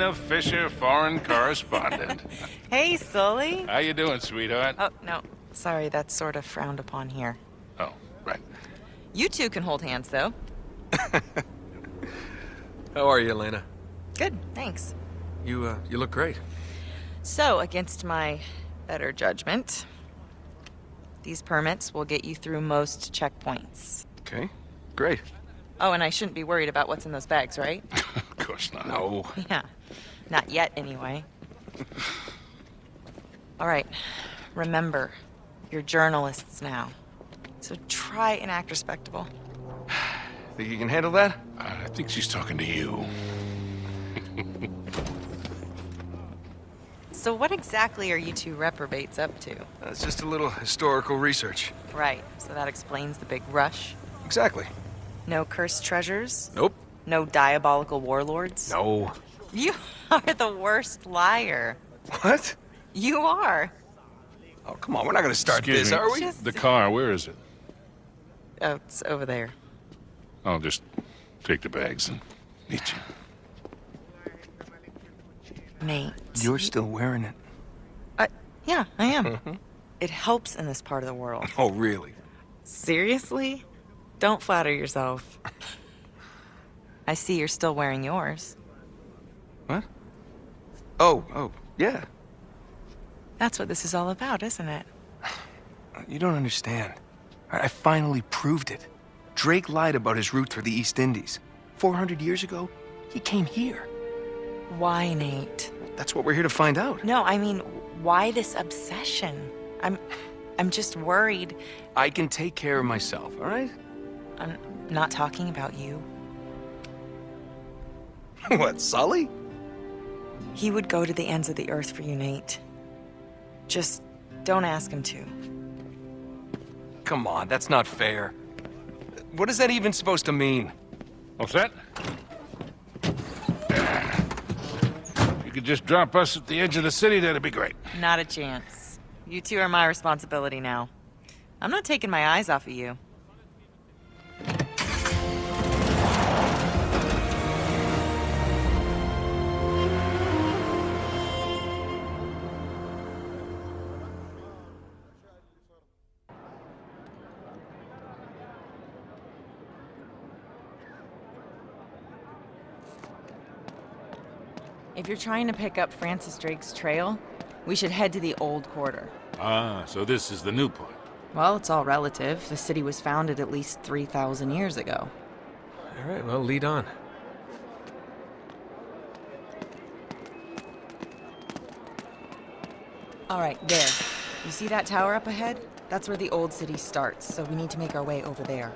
Lena Fisher, foreign correspondent. Hey, Sully. How you doing, sweetheart? Oh, no. Sorry, that's sort of frowned upon here. Oh, right. You two can hold hands, though. How are you, Elena? Good, thanks. You, uh, you look great. So, against my better judgment, these permits will get you through most checkpoints. Okay, great. Oh, and I shouldn't be worried about what's in those bags, right? of course not. No. yeah. Not yet, anyway. All right. Remember, you're journalists now. So try and act respectable. Think you can handle that? I think she's talking to you. So what exactly are you two reprobates up to? Uh, That's just a little historical research. Right, so that explains the big rush. Exactly. No cursed treasures? Nope. No diabolical warlords? No. You are the worst liar. What? You are. Oh, come on. We're not gonna start Excuse this, me. are we? Just- The car, where is it? Oh, it's over there. I'll just take the bags and meet you. Nate. You're still wearing it. Uh, yeah, I am. It helps in this part of the world. Oh, really? Seriously? Don't flatter yourself. I see you're still wearing yours. What? Oh, oh, yeah. That's what this is all about, isn't it? You don't understand. I I finally proved it. Drake lied about his route through the East Indies. 400 years ago, he came here. Why, Nate? That's what we're here to find out. No, I mean, why this obsession? I'm I'm just worried. I can take care of myself, all right? I'm not talking about you. what, Sully? He would go to the ends of the earth for you, Nate. Just don't ask him to. Come on, that's not fair. What is that even supposed to mean? All set? You could just drop us at the edge of the city, that'd be great. Not a chance. You two are my responsibility now. I'm not taking my eyes off of you. You're trying to pick up Francis Drake's trail, we should head to the Old Quarter. Ah, so this is the new part. Well, it's all relative. The city was founded at least 3,000 years ago. All right, well, lead on. All right, there. You see that tower up ahead? That's where the old city starts, so we need to make our way over there.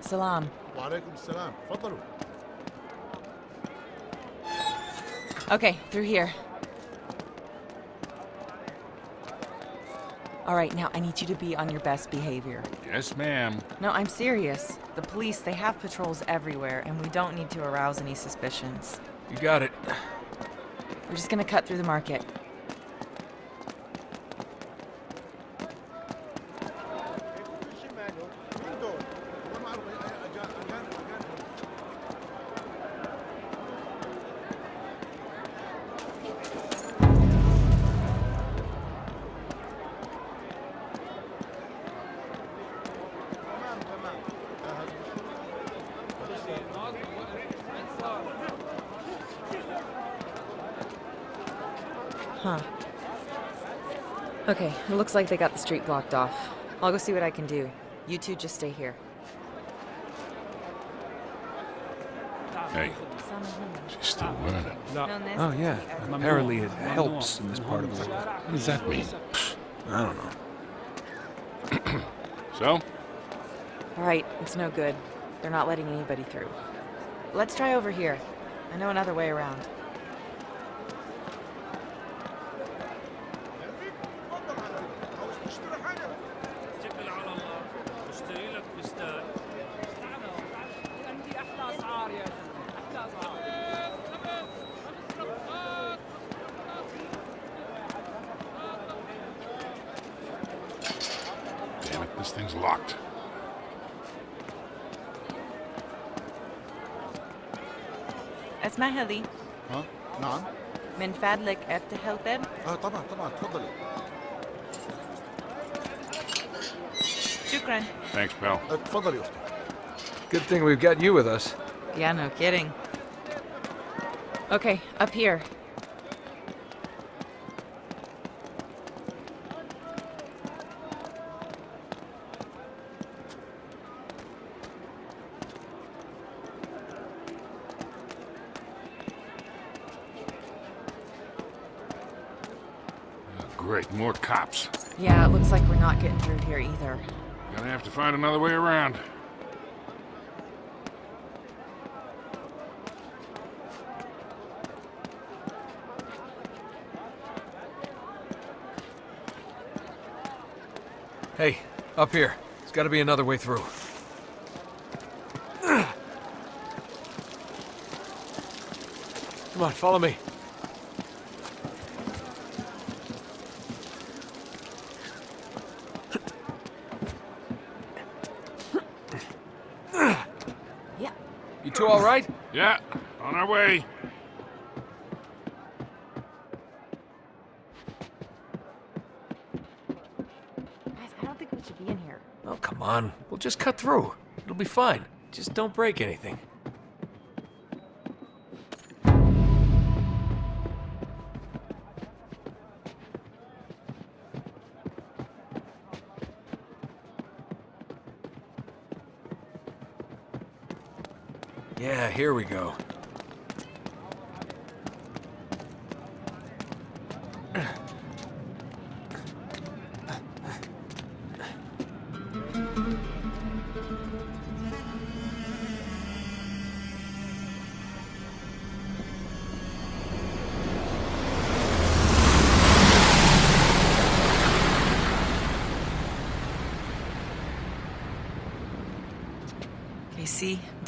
Salam. وعليكم السلام تفضلوا Okay, through here. All right, now I need you to be on your best behavior. Yes, ma'am. No, I'm serious. The police, they have patrols everywhere, and we don't need to arouse any suspicions. You got it. We're just gonna cut through the market. It looks like they got the street blocked off. I'll go see what I can do. You two just stay here. Hey, she's still wearing it. Oh, yeah. Apparently it helps in this part of the world. What does that mean? I don't know. So? All right, it's no good. They're not letting anybody through. Let's try over here. I know another way around. من فضلك افتح الباب اه طبعا طبعا تفضلي شكرا Thanks, pal. آه، تفضلي اختي Good thing we've got you with us. Yeah, no kidding. Okay, up here. Up here. There's got to be another way through. Come on, follow me. Yeah. You two all right? Yeah, on our way. Guys, I don't think we should be in here. Oh, come on. We'll just cut through. It'll be fine. Just don't break anything. Yeah, here we go.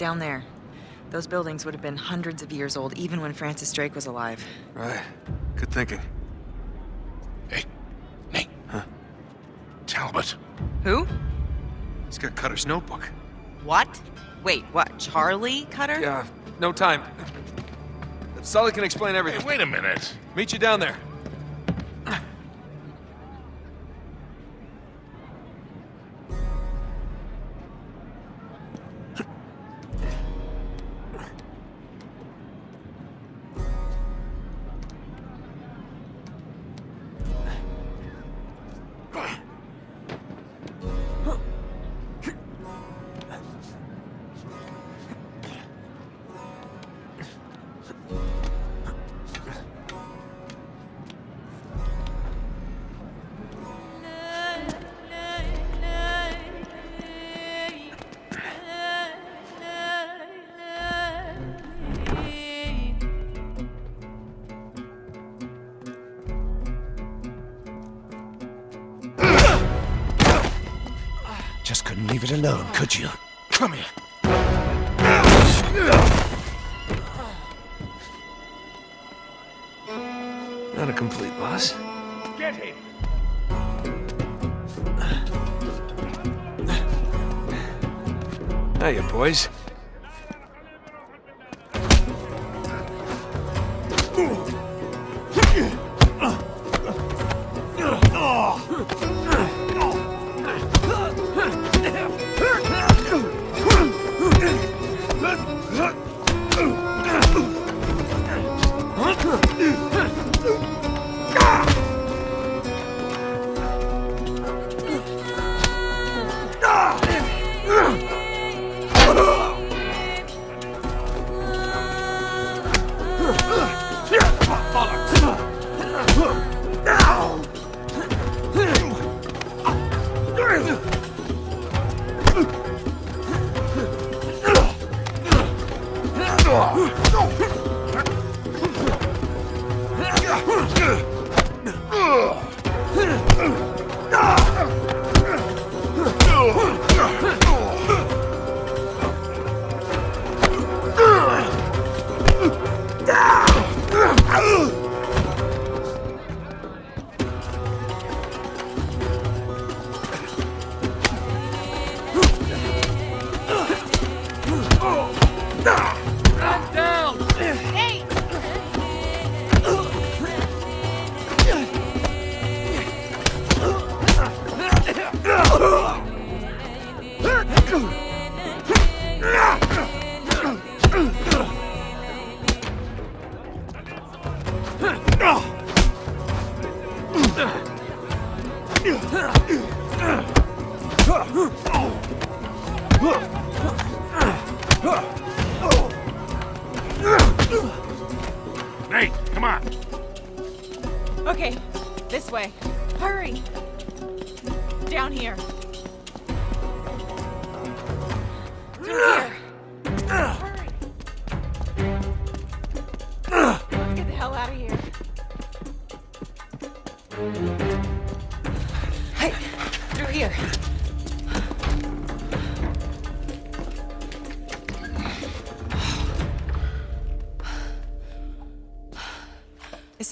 Down there. Those buildings would have been hundreds of years old, even when Francis Drake was alive. Right. Good thinking. Hey, Nate. Huh? Talbot. Who? He's got Cutter's notebook. What? Wait, what? Charlie Cutter? Yeah, no time. Sully can explain Hey, everything. wait a minute. Meet you down there. Could you? Come here. Not a complete loss. Get him. Hiya, boys.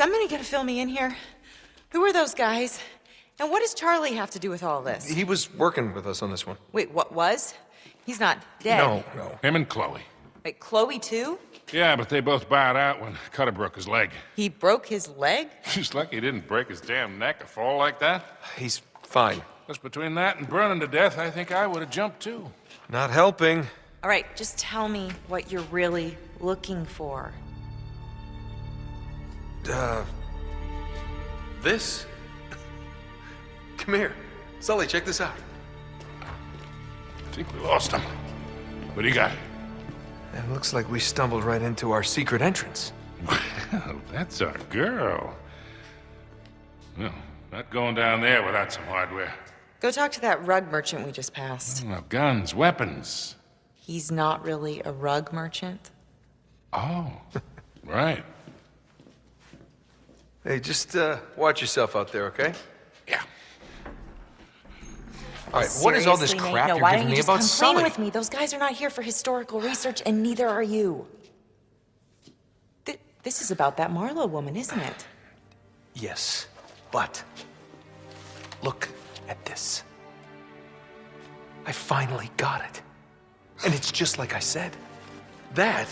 Somebody gonna get to fill me in here? Who are those guys? And what does Charlie have to do with all this? He was working with us on this one. Wait, what was? He's not dead. No, no. Him and Chloe. Wait, Chloe too? Yeah, but they both bowed out when Cutter broke his leg. He broke his leg? He's lucky he didn't break his damn neck or fall like that. He's fine. Just between that and burning to death, I think I would have jumped too. Not helping. All right, just tell me what you're really looking for. Uh. This? Come here. Sully, check this out. I think we lost him. What do you got? It looks like we stumbled right into our secret entrance. Well, that's our girl. Well, not going down there without some hardware. Go talk to that rug merchant we just passed. Well, guns, weapons. He's not really a rug merchant. Oh, right. Hey, just uh, watch yourself out there, okay? Yeah. All right, what is all this Seriously, Nate? crap no, you're why giving don't me you just about come Sully? clean with me? Those guys are not here for historical research, and neither are you. Th- this is about that Marlowe woman, isn't it? Yes, but look at this. I finally got it. And it's just like I said. That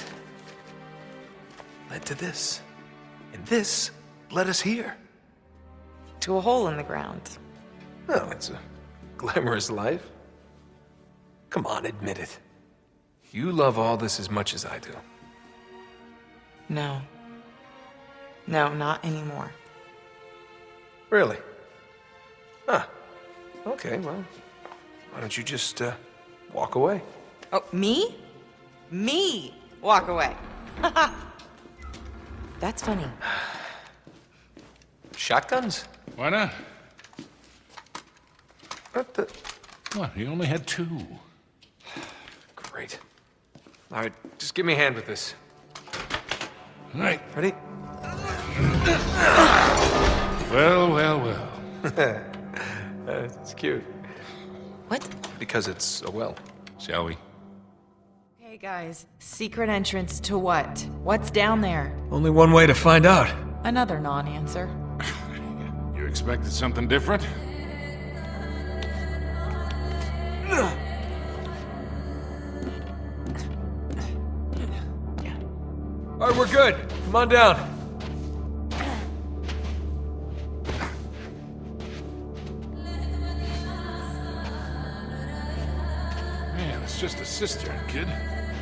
led to this. And this led us here. To a hole in the ground. Oh, it's a glamorous life. Come on, admit it. You love all this as much as I do. No. No, not anymore. Really? Huh. Okay, well, why don't you just uh, walk away? Oh, me? Me walk away. That's funny. Shotguns? Why not? What the? What, he only had two. Great. All right, just give me a hand with this. All right. Ready? Well, well, well. Uh, it's cute. What? Because it's a well. Shall we? Hey guys, secret entrance to what? What's down there? Only one way to find out. Another non answer. Expected something different? All right, we're good. Come on down. Man, it's just a cistern, kid.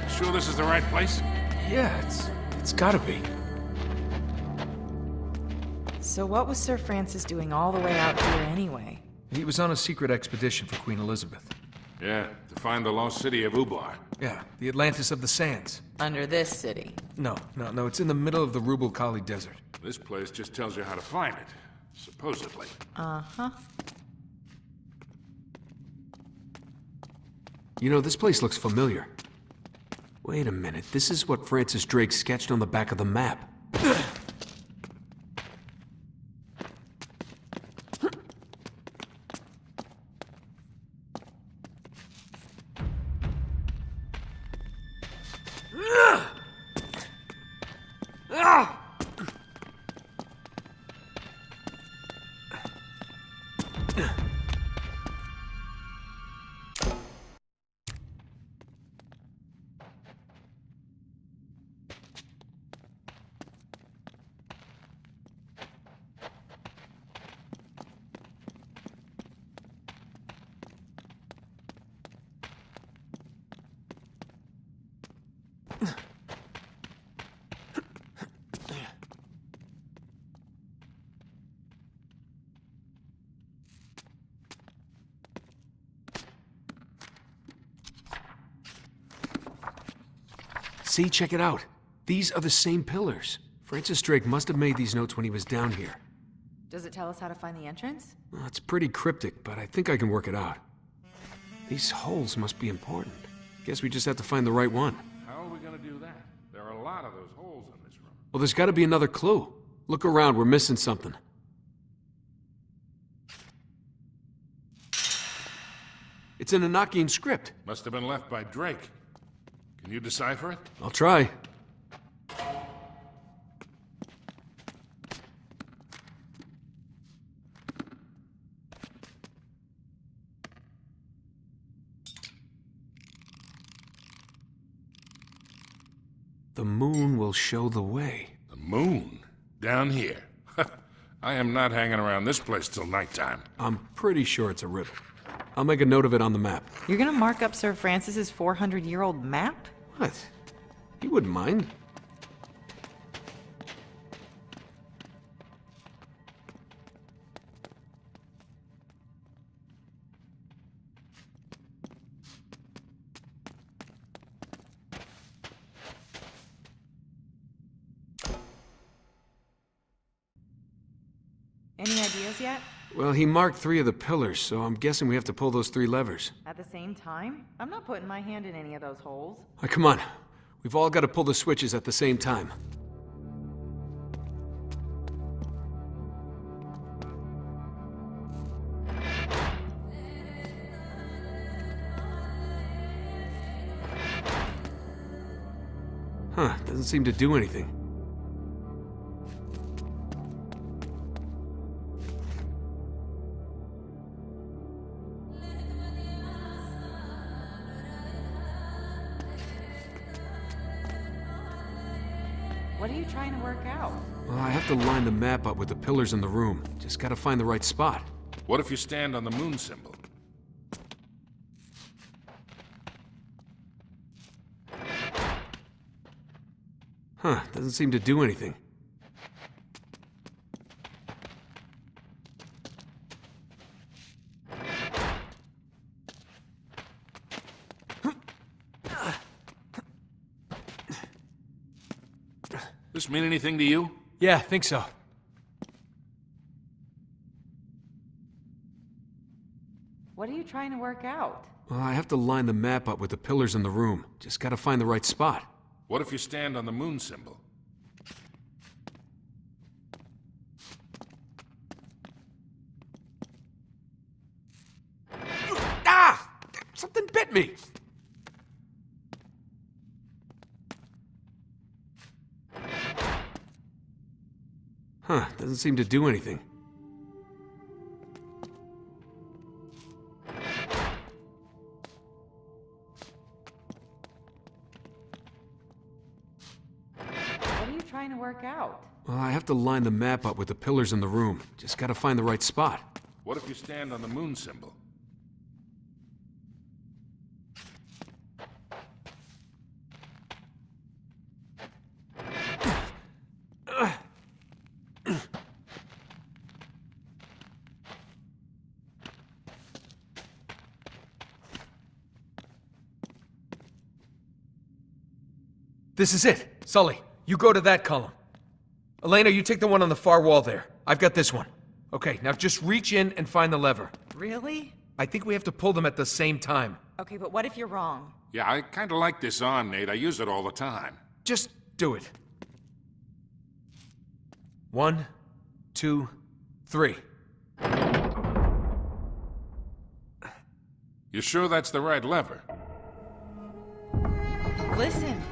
Sure this is the right place? Yeah, it's it's gotta be. So, what was Sir Francis doing all the way out here anyway? He was on a secret expedition for Queen Elizabeth. Yeah, to find the lost city of Ubar. Yeah, the Atlantis of the Sands. Under this city. No, no, no, it's in the middle of the Rub' al Khali Desert. This place just tells you how to find it. Supposedly. Uh huh. You know, this place looks familiar. Wait a minute, this is what Francis Drake sketched on the back of the map. See, check it out. These are the same pillars. Francis Drake must have made these notes when he was down here. Does it tell us how to find the entrance? Well, it's pretty cryptic, but I think I can work it out. These holes must be important. Guess we just have to find the right one. How are we gonna do that? There are a lot of those holes in this room. Well, there's got to be another clue. Look around, we're missing something. It's an Enochian script. Must have been left by Drake. Can you decipher it? I'll try. The moon will show the way. The moon? Down here. I am not hanging around this place till nighttime. I'm pretty sure it's a riddle. I'll make a note of it on the map. You're gonna mark up Sir Francis's 400 year old map? What? He wouldn't mind. He marked three of the pillars, so I'm guessing we have to pull those three levers. At the same time? I'm not putting my hand in any of those holes. Ah, come on. We've all got to pull the switches at the same time. Huh, doesn't seem to do anything. To line the map up with the pillars in the room. Just gotta find the right spot. What if you stand on the moon symbol? Huh, doesn't seem to do anything. This mean anything to you? Yeah, I think so. What are you trying to work out? Well, I have to line the map up with the pillars in the room. Just gotta find the right spot. What if you stand on the moon symbol? Ah! Something bit me! Huh, doesn't seem to do anything. What are you trying to work out? Well, I have to line the map up with the pillars in the room. Just gotta find the right spot. What if you stand on the moon symbol? This is it. Sully, you go to that column. Elena, you take the one on the far wall there. I've got this one. Okay, now just reach in and find the lever. Really? I think we have to pull them at the same time. Okay, but what if you're wrong? Yeah, I kinda like this on, Nate. I use it all the time. Just do it. One, two, three. You sure that's the right lever? Listen.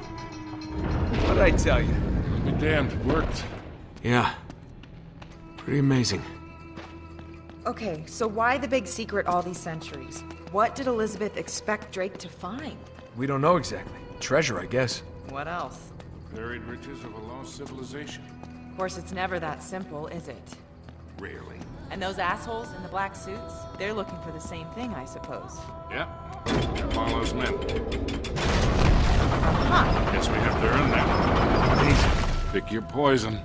What did I tell you? I'll be damned, it worked. Yeah. Pretty amazing. Okay, so why the big secret all these centuries? What did Elizabeth expect Drake to find? We don't know exactly. Treasure, I guess. What else? Buried riches of a lost civilization. Of course, it's never that simple, is it? Rarely. And those assholes in the black suits? They're looking for the same thing, I suppose. Yeah. They're Marlowe's men. Huh. Guess we have to earn that. Pick your poison.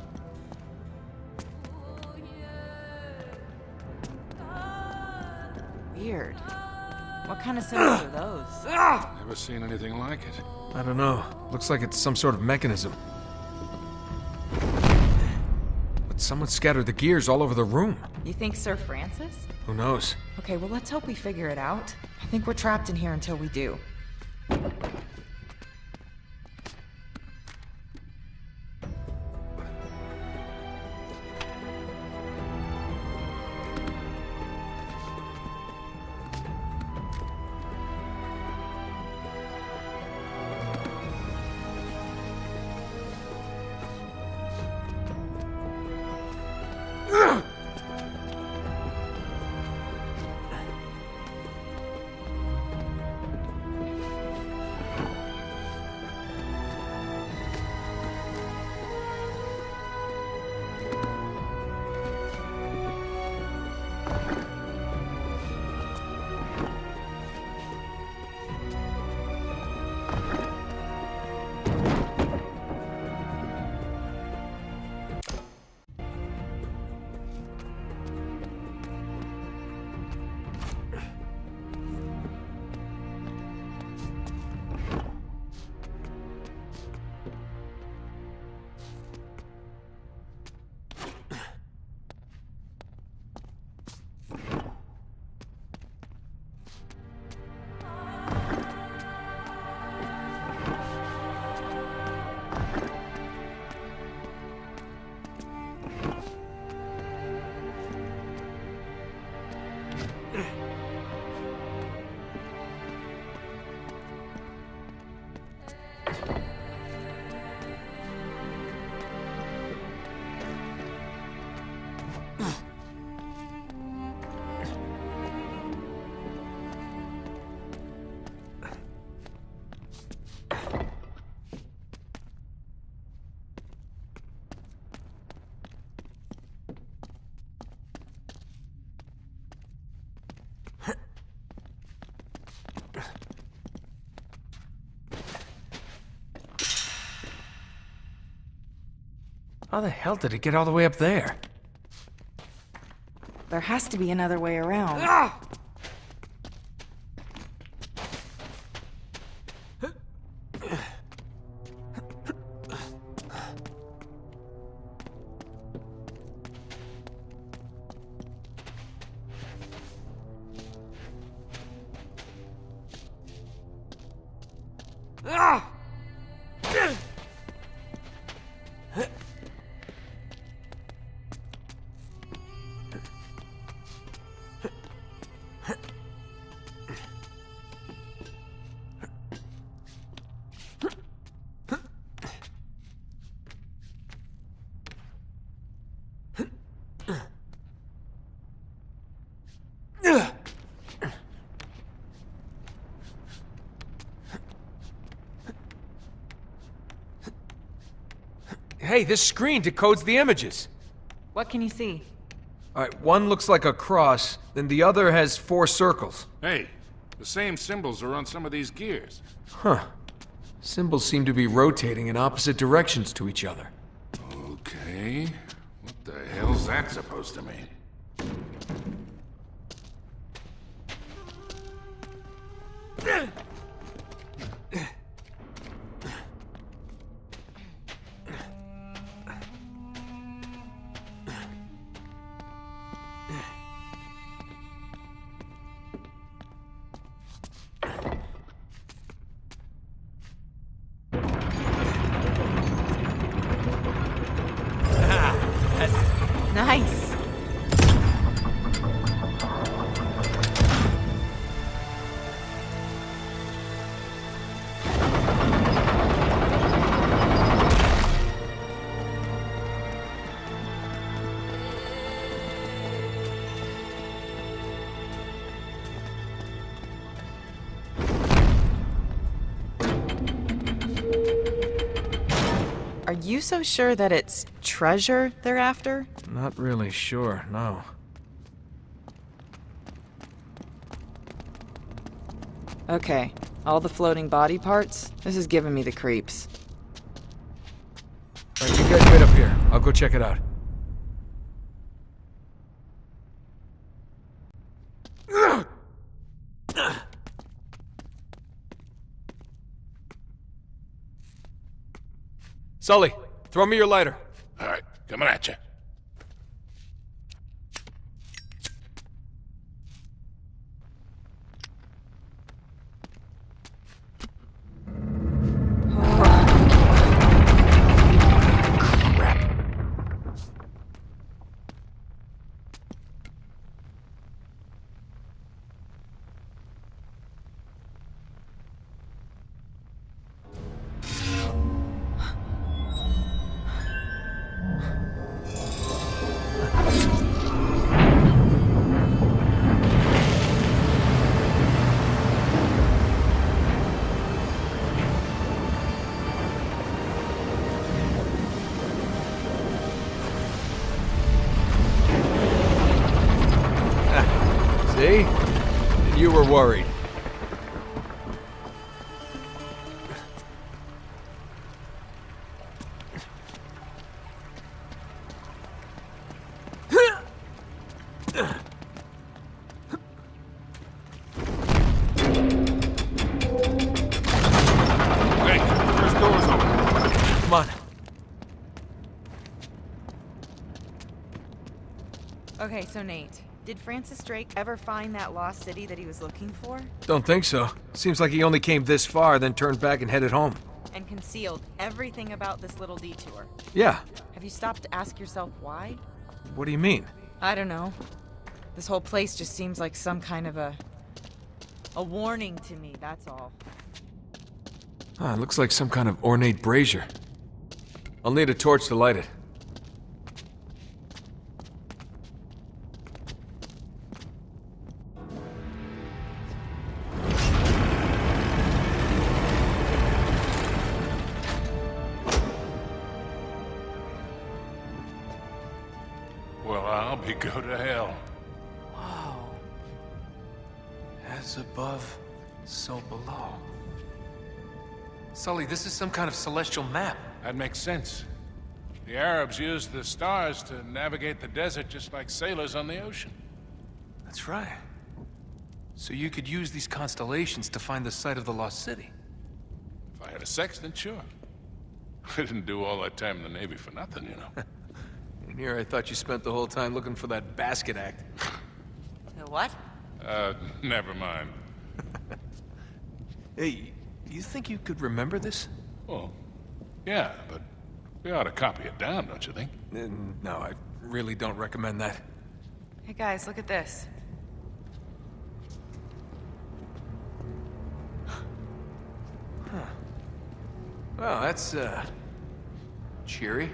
Weird. What kind of symbols are those? Never seen anything like it. I don't know. Looks like it's some sort of mechanism. But someone scattered the gears all over the room. You think Sir Francis? Who knows? Okay, well, let's hope we figure it out. I think we're trapped in here until we do. How the hell did it get all the way up there? There has to be another way around. Ah! Ah! Hey, this screen decodes the images. What can you see? All right, one looks like a cross, then the other has four circles. Hey, the same symbols are on some of these gears. Huh. Symbols seem to be rotating in opposite directions to each other. Okay. What the hell's that supposed to mean? You so sure that it's treasure they're after? Not really sure, no. Okay, all the floating body parts? This is giving me the creeps. All right, you guys wait up here. I'll go check it out. Sully, throw me your lighter. All right, coming at you. See? You were worried. Francis Drake ever find that lost city that he was looking for? Don't think so. Seems like he only came this far, then turned back and headed home. And concealed everything about this little detour? Yeah. Have you stopped to ask yourself why? What do you mean? I don't know. This whole place just seems like some kind of a. a warning to me, that's all. Ah, it looks like some kind of ornate brazier. I'll need a torch to light it. Some kind of celestial map. That makes sense. The Arabs used the stars to navigate the desert just like sailors on the ocean. That's right. So you could use these constellations to find the site of the lost city. If I had a sextant, sure. I didn't do all that time in the Navy for nothing, you know. And here I thought you spent the whole time looking for that basket act. The what? Uh, never mind. Hey, you think you could remember this? Well, yeah, but we ought to copy it down, don't you think? Uh, No, I really don't recommend that. Hey guys, look at this. Huh. Well, that's, uh... cheery.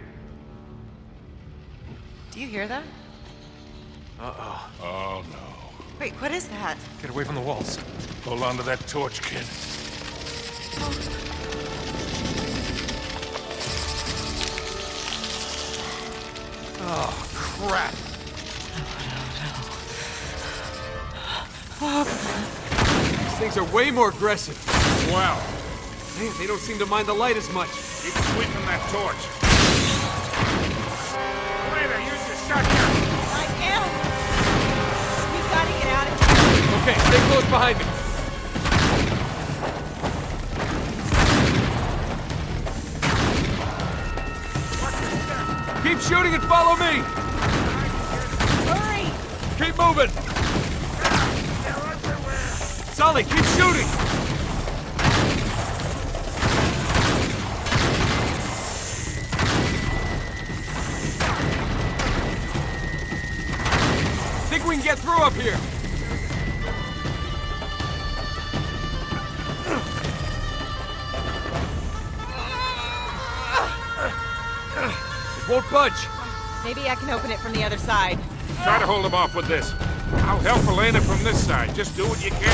Do you hear that? Uh-oh. Oh, no. Wait, what is that? Get away from the walls. Hold on to that torch, kid. Oh, Oh, crap. These things are way more aggressive. Wow. Man, they don't seem to mind the light as much. keep sweeping that torch. Later, use your shotgun. I am! We gotta get out of here. Okay, stay close behind me. Keep and follow me! Hurry! Keep moving! Sully, keep shooting! Think we can get through up here? It won't budge. Maybe I can open it from the other side. Try to hold him off with this. I'll help Elena from this side. Just do what you can.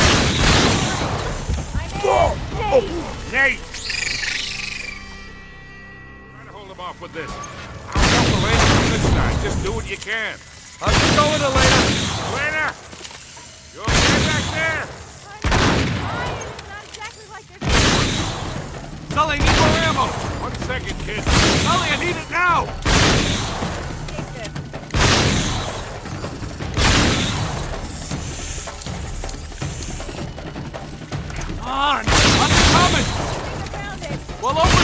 Oh. Nate! Try to hold him off with this. I'll help Elena from this side. Just do what you can. How's it going, Elena? Elena! You okay back there? Sully, I need more ammo! One second, kid. Sully, I need it now! On! I'm coming! Well,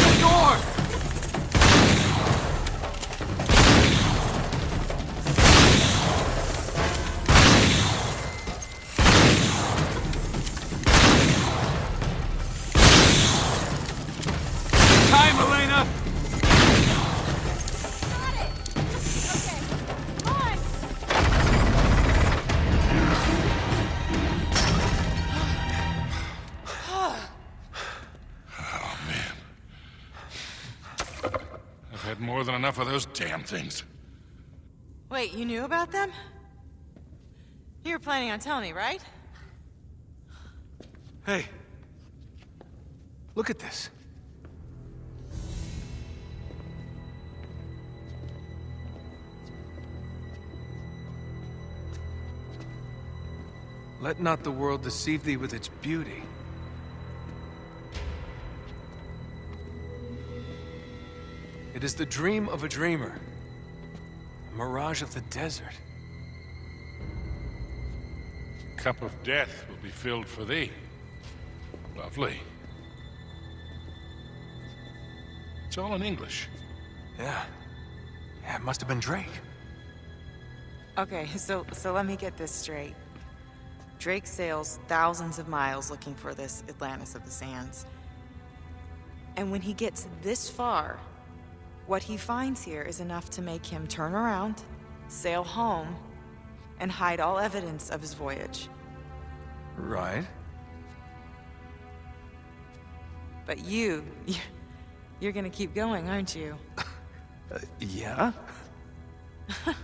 more than enough of those damn things. Wait, you knew about them? You were planning on telling me, right? Hey. Look at this. Let not the world deceive thee with its beauty. It is the dream of a dreamer. A mirage of the desert. Cup of death will be filled for thee. Lovely. It's all in English. Yeah. Yeah, it must have been Drake. Okay, so so let me get this straight. Drake sails thousands of miles looking for this Atlantis of the Sands. And when he gets this far, what he finds here is enough to make him turn around, sail home, and hide all evidence of his voyage. Right. But you, you you're gonna keep going, aren't you? Uh, yeah?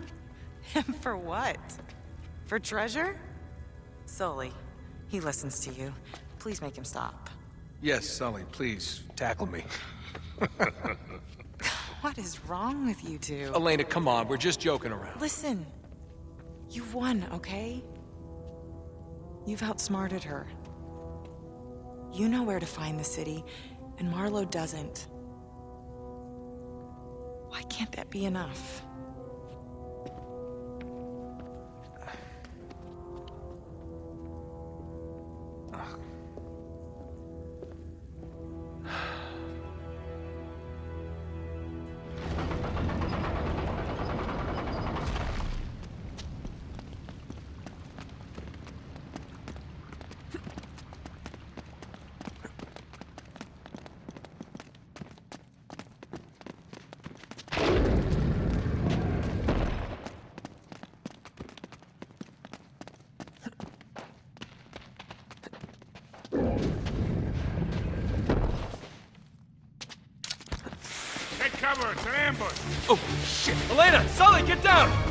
For what? For treasure? Sully, he listens to you. Please make him stop. Yes, Sully, please, tackle me. What is wrong with you two? Elena, come on, we're just joking around. Listen, you've won, okay? You've outsmarted her. You know where to find the city, and Marlowe doesn't. Why can't that be enough? Oh, shit! Elena! Sully, get down!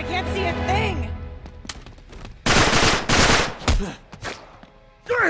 I can't see a thing! There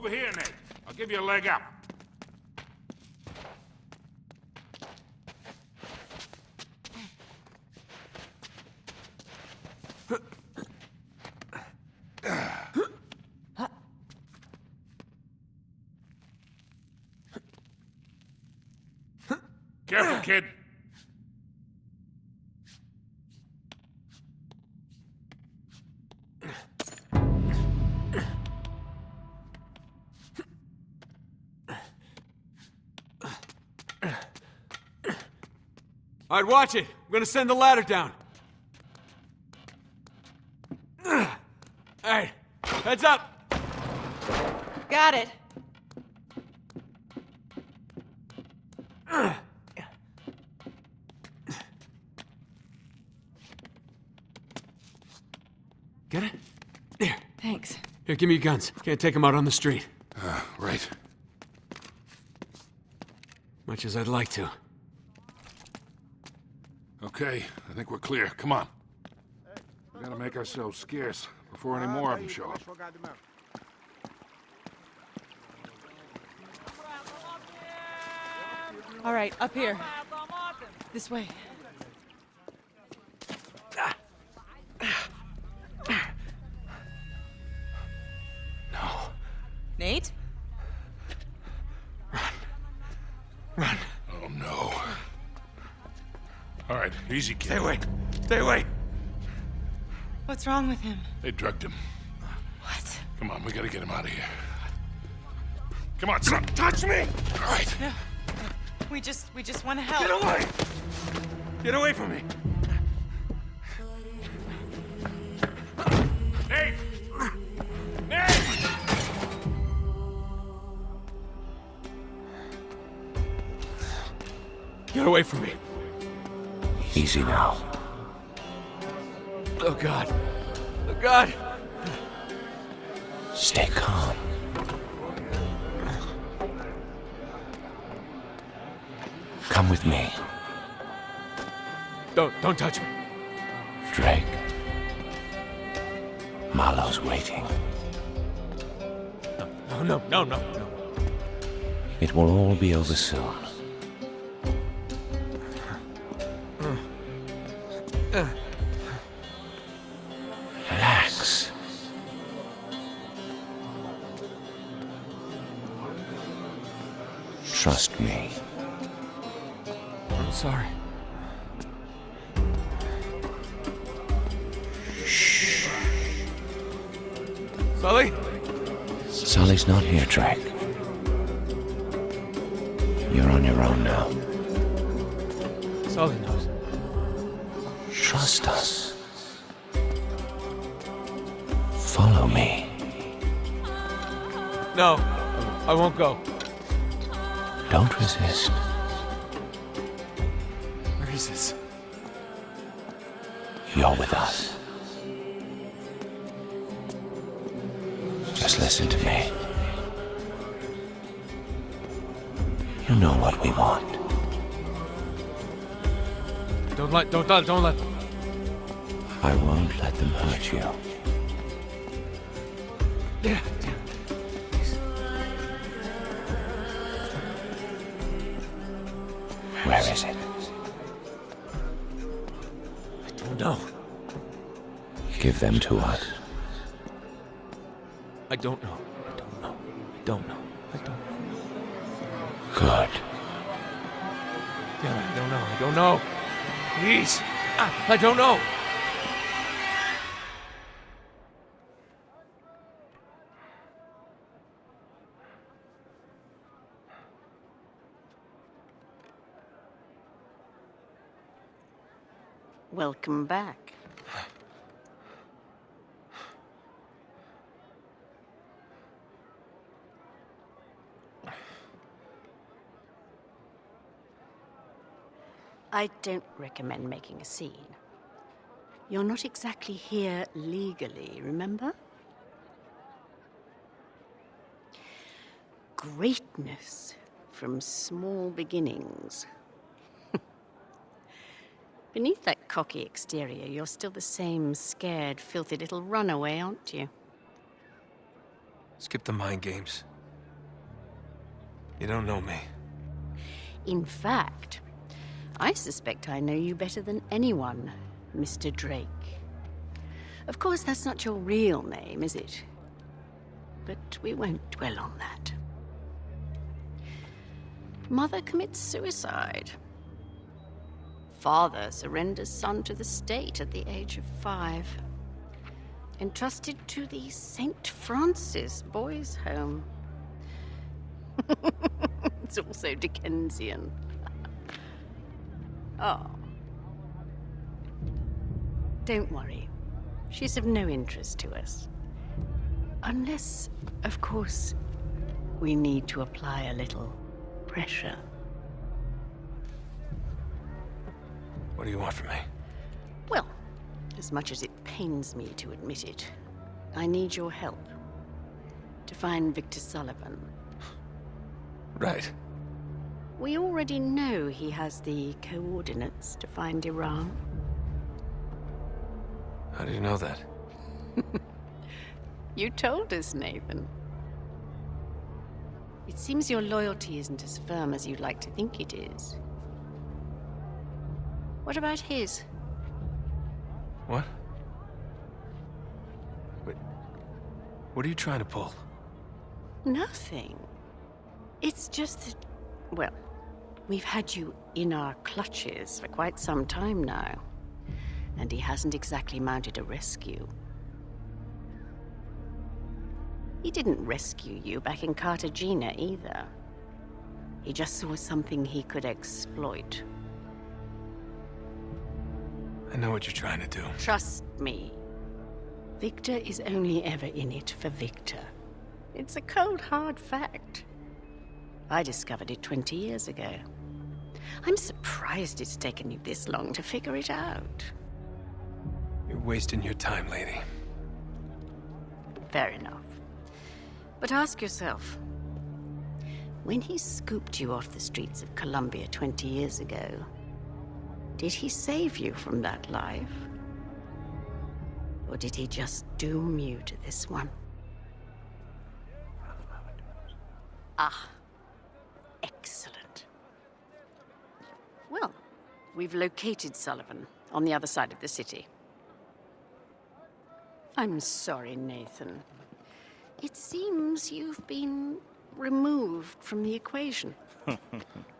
Over here, Nate. I'll give you a leg up. Careful, kid. All right, watch it. I'm gonna send the ladder down. All right, heads up. Got it. Get it? There. Thanks. Here, give me your guns. Can't take them out on the street. Uh, right. Much as I'd like to. Okay, I think we're clear. Come on. We gotta make ourselves scarce before any more of them show up. All right, up here. This way. Easy, kid. Stay away. Stay away. What's wrong with him? They drugged him. What? Come on, we gotta get him out of here. Come on, son. Touch me! All right. We just we just want to help. Get away! Get away from me! Nate! Nate! Get away from me. Easy now. Oh, God. Oh, God. Stay calm. Come with me, Don't, don't touch me. Drake. Marlowe's waiting. No, no, no, no, no. It will all be over soon. I won't go. Don't resist. Where is this? You're with us. Just listen to me. You know what we want. Don't let, don't, don't, don't let. I won't let them hurt you. Yeah. Where is it? I don't know. Give them to us. I don't know. I don't know. I don't know. I don't know. Good. Damn I don't know. I don't know. Please. Ah, I don't know. Back. I don't recommend making a scene. You're not exactly here legally, remember? Greatness from small beginnings. Beneath that cocky exterior, you're still the same scared, filthy little runaway, aren't you? Skip the mind games. You don't know me. In fact, I suspect I know you better than anyone, Mr. Drake. Of course, that's not your real name, is it? But we won't dwell on that. Mother commits suicide. Father surrenders son to the state at the age of five. Entrusted to the St. Francis Boys' Home. it's also Dickensian. oh, Don't worry. She's of no interest to us. Unless, of course, we need to apply a little pressure. What do you want from me? Well, as much as it pains me to admit it, I need your help to find Victor Sullivan. Right. We already know he has the coordinates to find Iram. How do you know that? You told us, Nathan. It seems your loyalty isn't as firm as you'd like to think it is. What about his? What? Wait. What are you trying to pull? Nothing. It's just that, well, we've had you in our clutches for quite some time now. And he hasn't exactly mounted a rescue. He didn't rescue you back in Cartagena either. He just saw something he could exploit. I know what you're trying to do. Trust me. Victor is only ever in it for Victor. It's a cold, hard fact. I discovered it 20 years ago. I'm surprised it's taken you this long to figure it out. You're wasting your time, lady. Fair enough. But ask yourself when he scooped you off the streets of Colombia 20 years ago, did he save you from that life? Or did he just doom you to this one? Ah, excellent. Well, we've located Sullivan on the other side of the city. I'm sorry, Nathan. It seems you've been removed from the equation.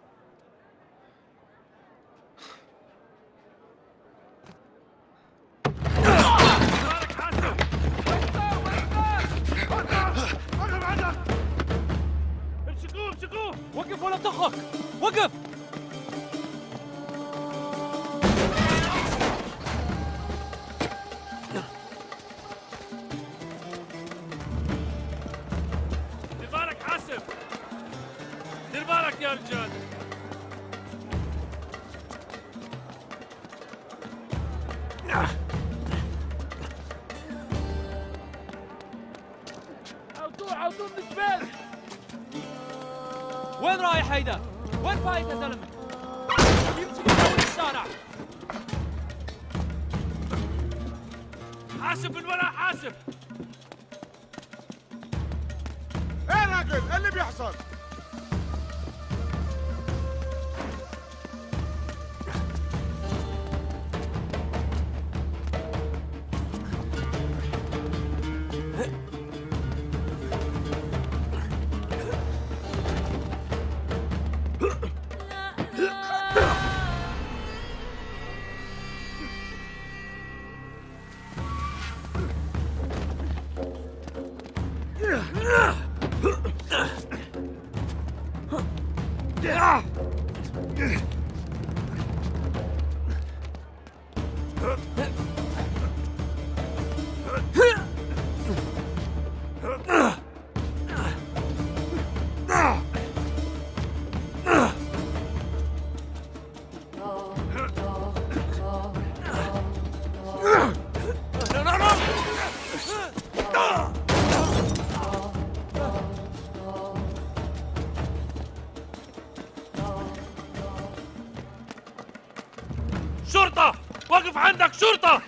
منطقك وقف.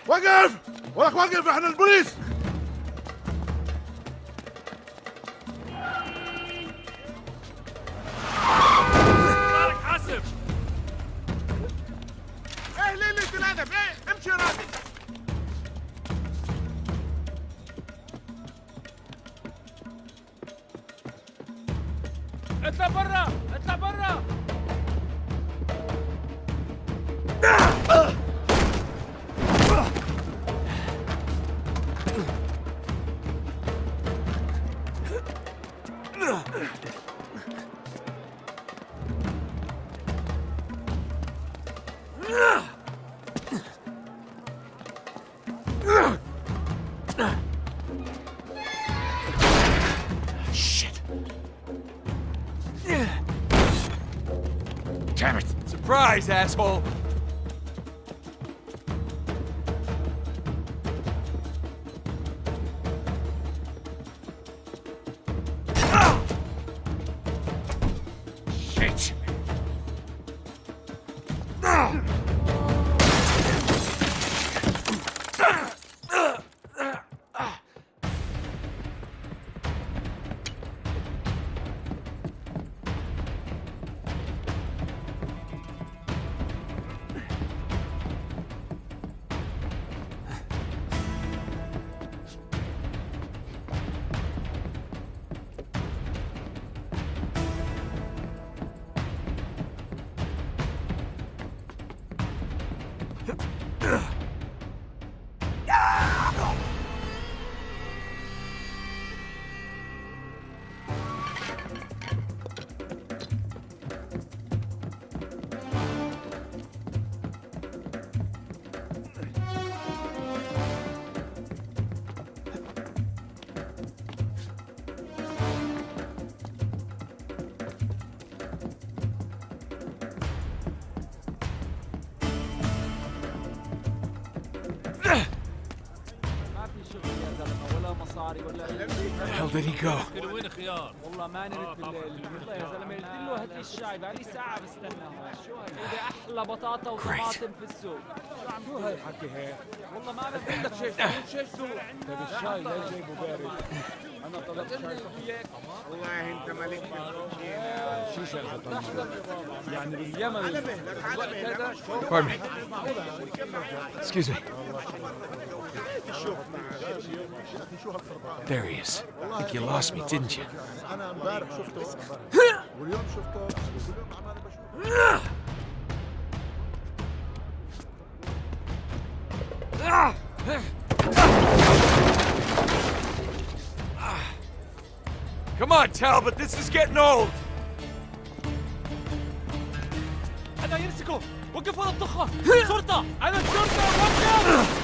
وقف! وقف! وقف إحنا البوليس! Asshole! Where the hell did he go? كده وين خيار والله ما نمت بالليل. والله يا زلمة قلت له هات لي الشاي بقالي ساعة بستنى شو هيدي أحلى بطاطا وطماطم في السوق. شو عم شو هالحكي هيك؟ والله ما بقول لك شيء. شيء سوق؟ طيب الشاي ليه جايبه بارد أنا طلبت شاي وياك. والله أنت ملك شو شغلة يعني باليمن الوقت هذا Pardon me. Excuse me. There he is. I think you lost me, didn't you? انا امبارح شفته واليوم شفته واليوم عمال بشوفه Come on, Talbot, this is getting old. انا يمسكوا وقف ورا الطخه شرطه انا الشرطه وقف